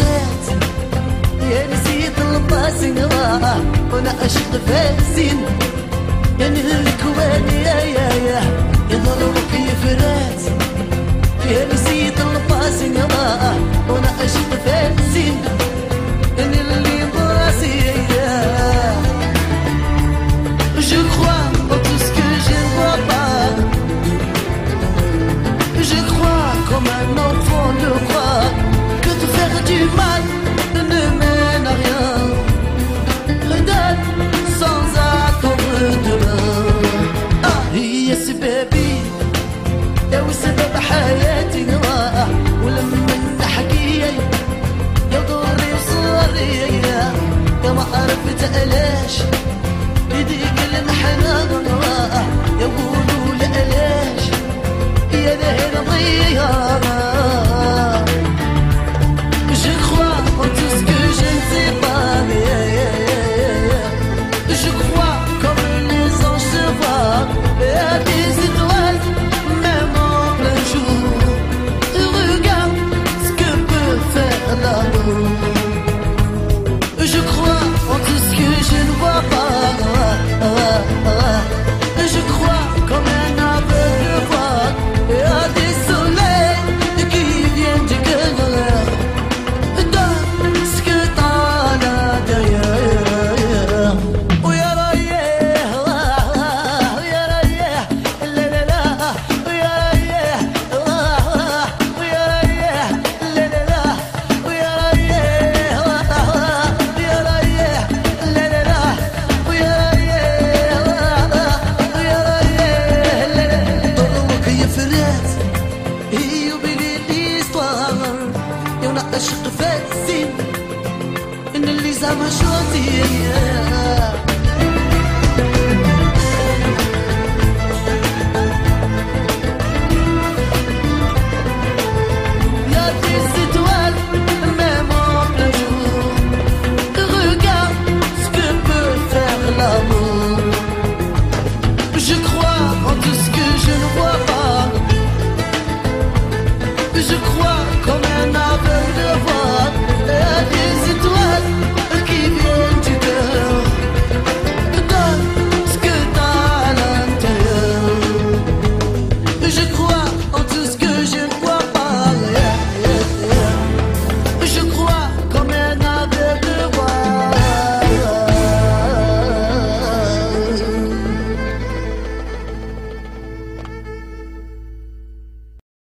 وليت يا نسيت الباسن وأنا عشق الزين. يا نهلك وادي يا يا يا. يضربك يفرات يا نسيت الباسن وأنا عشق فاسين ليش عشق فاتسين إن اللي زعما شوطي crois comme un aveugle voit.